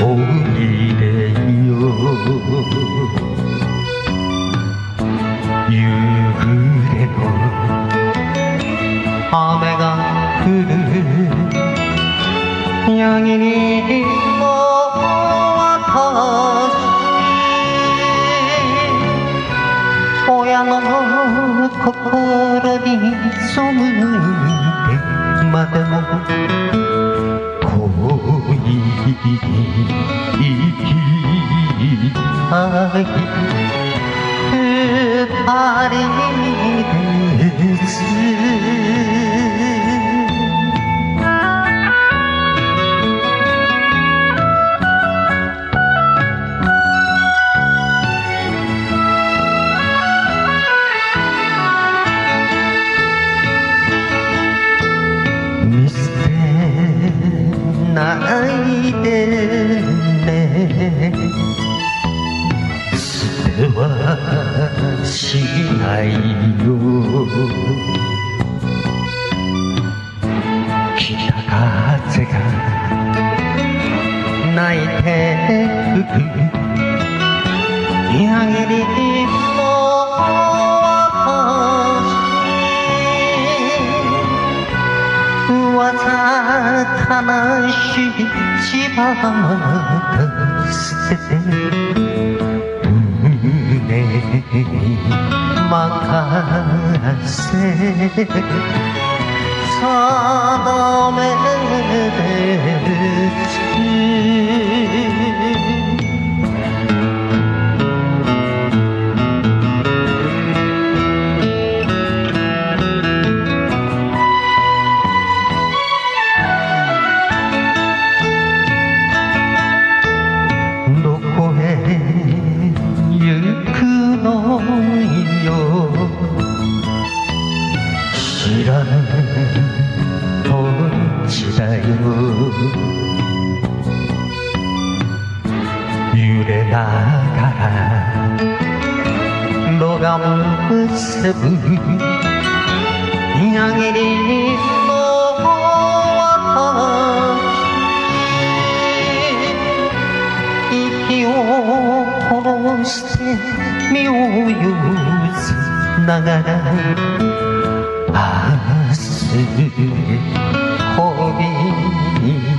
おいでよ夕暮れの雨が降る。ヤギにも私親の心に背いてまでもきたい二人ですはしないよ北風が泣いて吹く矢切の私わざ悲しい千葉ま捨てて 막한새 사담에 知らぬ土地だよ揺れながらロガムセブン矢切の私息を殺して身を譲りながら明日へ飛び